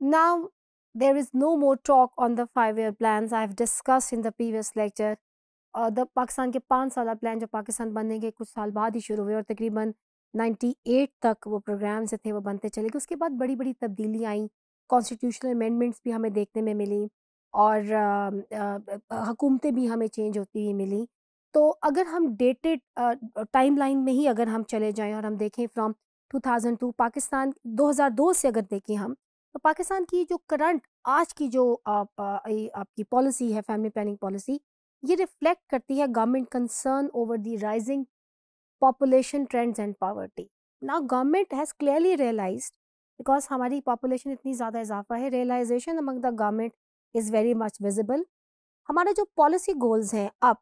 Now, there is no more talk on the five-year plans I have discussed in the previous lecture. Uh, the Pakistan के पाँच साल plan जो पाकिस्तान बनने के कुछ साल बाद ही शुरू हुए और तकरीबन 98 तक वो प्रोग्राम से थे वो बनते चले गए उसके बाद बड़ी बड़ी तब्दीली आई कॉन्स्टिट्यूशनल अमेंडमेंट्स भी हमें देखने में मिली और हुकूमतें भी हमें चेंज होती हुई मिली तो अगर हम डेटेड टाइम लाइन में ही अगर हम चले जाएँ और हम देखें फ्रॉम 2002 पाकिस्तान 2002 से अगर देखें हम तो पाकिस्तान की जो करंट आज की जो आप, आ, आपकी पॉलिसी है फैमिली प्लानिंग पॉलिसी ये रिफ्लेक्ट करती है government concern over the rising population trends and poverty. ना government has clearly realize because हमारी पॉपुलेशन इतनी ज़्यादा इजाफा है realization among the government is very much visible. हमारे जो पॉलिसी गोल्स हैं अब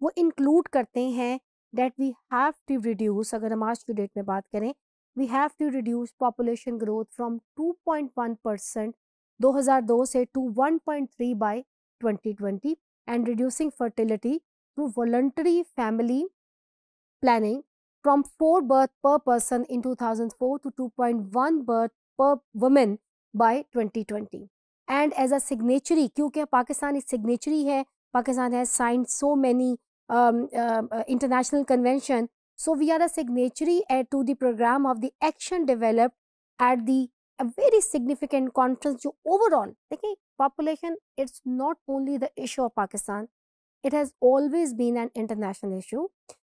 वो इंक्लूड करते हैं that we have to reduce अगर हम आज की डेट में बात करें we have to reduce population growth from 2.1 percent 2002 से to 1.3 by 2020 and reducing fertility through voluntary family planning from 4 birth per person in 2004 to 2.1 birth per woman by 2020 and as a signatory क्योंकि पाकिस्तान एक signatory है Pakistan has signed so many um, uh, uh, international convention so we are a signatory at, to the program of the action developed at the a very significant conference जो overall देखिए population it's not only the issue of Pakistan it has always been an international issue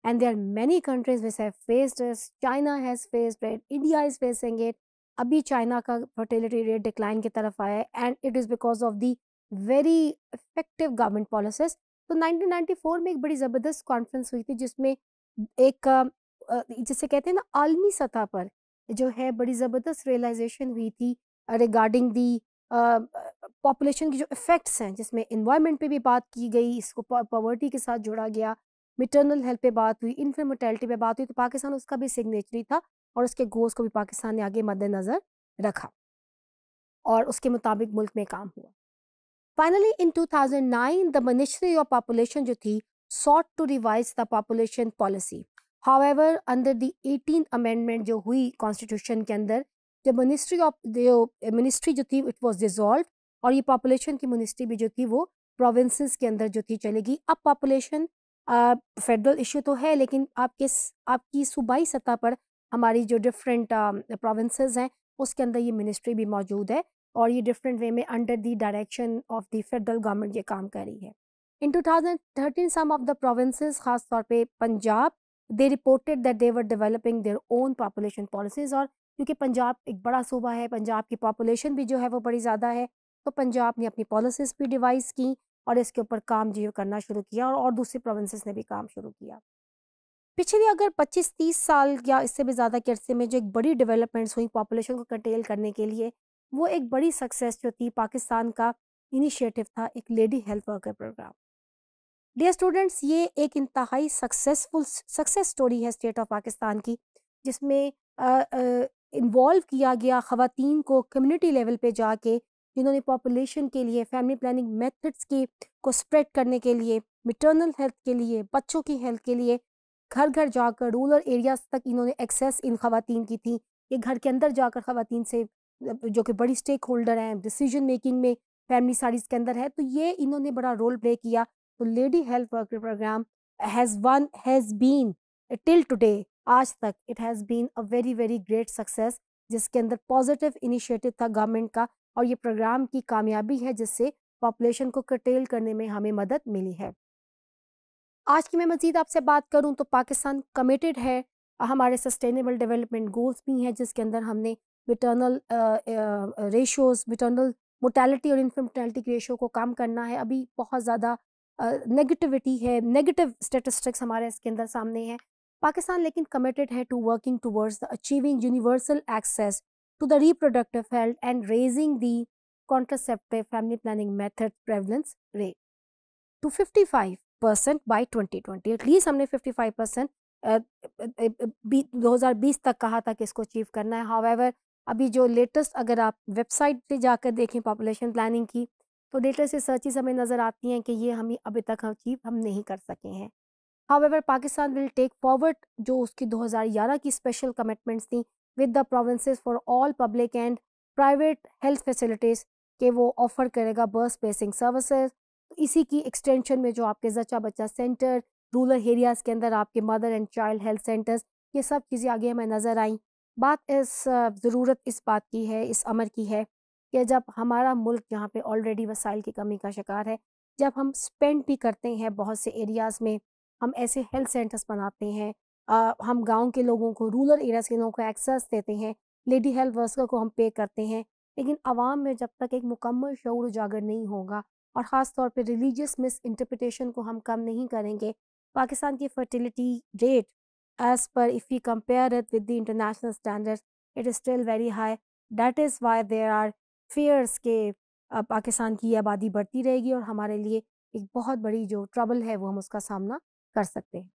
and there are many countries which have faced this china has faced it india is facing it abhi china ka fertility rate decline ki taraf aaya hai and it is because of the very effective government policies तो 1994 में एक बड़ी ज़बरदस्त conference हुई थी जिसमें एक जिसे कहते हैं ना, आलमी सतह पर, जो है बड़ी ज़बरदस्त रियलाइजेशन हुई थी रिगार्डिंग दी पॉपुलेशन की जो इफ़ेक्ट्स हैं, जिसमें इन्वायरमेंट पे भी बात की गई, इसको पॉवर्टी के साथ जोड़ा गया मिटर्नल हेल्थ पे बात हुई इन्फेंट मोटेलिटी पे बात हुई तो पाकिस्तान उसका भी सिग्नेचरी था और उसके गोल्स को भी पाकिस्तान ने आगे मद्देनज़र रखा और उसके मुताबिक मुल्क में काम हुआ। Finally in 2009 the ministry of population जो थी sought to revise the population policy however under the eighteen amendment जो हुई कॉन्स्टिट्यूशन के अंदर, जब मिनिस्ट्री ऑफ़ जो मिनिस्ट्री जो थी इट वॉज़ डिजॉल्व और ये पॉपुलेशन की मिनिस्ट्री भी जो थी, वो प्रोविंसेस के अंदर जो थी चलेगी। अब पॉपुलेशन फेडरल इशू तो है, लेकिन आपके आपकी सूबाई सतह पर हमारी जो डिफरेंट प्रोविंसेस हैं, उसके अंदर ये मिनिस्ट्री भी मौजूद है और ये डिफरेंट वे में under the direction of the federal government ये काम कर रही है। In 2013 some of the provinces खास तौर पे Punjab they reported that they were developing their own population policies और क्योंकि पंजाब एक बड़ा सूबा है पंजाब की पॉपुलेशन भी जो है वो बड़ी ज़्यादा है तो पंजाब ने अपनी पॉलिसीज़ भी डिवाइस की और इसके ऊपर काम जो करना शुरू किया और, और दूसरे प्रोविंसेस ने भी काम शुरू किया। पिछले अगर 25-30 साल या इससे भी ज़्यादा के अरसे में जो एक बड़ी डेवलपमेंट्स हुई पॉपुलेशन को कंटेल करने के लिए वो एक बड़ी सक्सेस जो थी पाकिस्तान का इनिशिएटिव था एक lady health worker program dear students ये एक इंतहाई सक्सेसफुल सक्सेस स्टोरी है स्टेट ऑफ़ पाकिस्तान की, जिसमें इन्वॉल्व किया गया ख़वातीन को कम्युनिटी लेवल पे जाके, जिन्होंने पॉपुलेशन के लिए फैमिली प्लानिंग मेथड्स की, को स्प्रेड करने के लिए मिटरनल हेल्थ के लिए, बच्चों की हेल्थ के लिए घर घर जाकर रूरल एरियाज़ तक इन्होंने एक्सेस इन खातन की थी। ये घर के अंदर जाकर खातन से, जो कि बड़ी स्टेक होल्डर हैं डिसीज़न मेकिंग में फैमिली साड़ीज़ के अंदर है तो ये इन्होंने बड़ा रोल प्ले किया। तो lady health worker program has won has been till today आज तक it has been a very very great success जिसके अंदर पॉजिटिव इनिशिएटिव था गवर्नमेंट का, और ये प्रोग्राम की कामयाबी है, जिससे पॉपुलेशन को कटेल करने में हमें मदद मिली है। आज की मैं मज़ीद आपसे बात करूँ तो पाकिस्तान कमिटेड है, हमारे सस्टेनेबल डेवलपमेंट गोल्स भी हैं, जिसके अंदर हमने मिटर्नल रेशोज़ मिटर्नल मोटेलिटी और इन्फेमोटेलिटी के रेशो को कम करना है। अभी बहुत ज़्यादा नेगेटिविटी है नेगेटिव स्टेटिस्टिक्स हमारे इसके अंदर सामने हैं। पाकिस्तान लेकिन कमिटेड है to working towards the achieving universal access to the reproductive health and raising the contraceptive family planning method prevalence rate to 55 percent by 2020 at least हमने 55 परसेंट दो हज़ार बीस तक कहा था कि इसको अचीव करना है। हावेवर अभी जो लेटेस्ट अगर आप वेबसाइट पे जाकर देखें पॉपुलेशन प्लानिंग की तो डेटा लेटेस्ट रिसर्चेस हमें नज़र आती हैं कि ये हम अभी तक अचीव हम नहीं कर सके हैं। However Pakistan will take forward जो उसकी 2011 की स्पेशल कमिटमेंट्स थी with the provinces for all public and private health facilities के वो ऑफ़र करेगा बर्थ स्पेसिंग सर्विसेज़ इसी की एक्सटेंशन में जो आपके जचा बच्चा सेंटर रूरल एरियाज़ के अंदर आपके mother and child health centres ये सब चीज़ें आगे हमें नज़र आई। बात इस ज़रूरत इस बात की है, इस अमर की है। कि जब हमारा मुल्क यहाँ पे ऑलरेडी वसाइल की कमी का शिकार है जब हम स्पेंड भी करते हैं बहुत से एरियाज़ में हम ऐसे हेल्थ सेंटर्स बनाते हैं आ, हम गाँव के लोगों को रूरल एरियाज़ के लोगों को एक्सेस देते हैं लेडी हेल्थ वर्कर को हम पे करते हैं लेकिन आवाम में जब तक एक मुकम्मल शूर उजागर नहीं होगा और ख़ास तौर पर रिलीजियस मिस इंटरप्रटेशन को हम कम नहीं करेंगे पाकिस्तान की fertility rate as per if you compare it with the international standard it is still very high that is why there are fears के पाकिस्तान की आबादी बढ़ती रहेगी और हमारे लिए एक बहुत बड़ी जो ट्रबल है वो हम उसका सामना कर सकते हैं।